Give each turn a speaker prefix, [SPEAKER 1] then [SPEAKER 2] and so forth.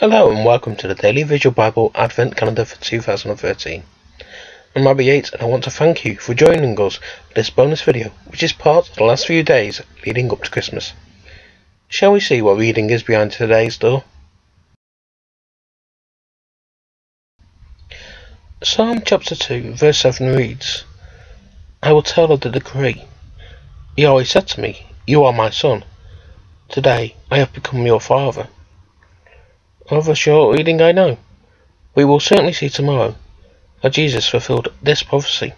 [SPEAKER 1] Hello and welcome to the Daily Visual Bible Advent Calendar for 2013. I'm Robbie Yates and I want to thank you for joining us for this bonus video, which is part of the last few days leading up to Christmas. Shall we see what reading is behind today's door? Psalm chapter 2 verse 7 reads, I will tell of the decree. Yahweh said to me, You are my son. Today I have become your father. Of a short reading I know. We will certainly see tomorrow how Jesus fulfilled this prophecy.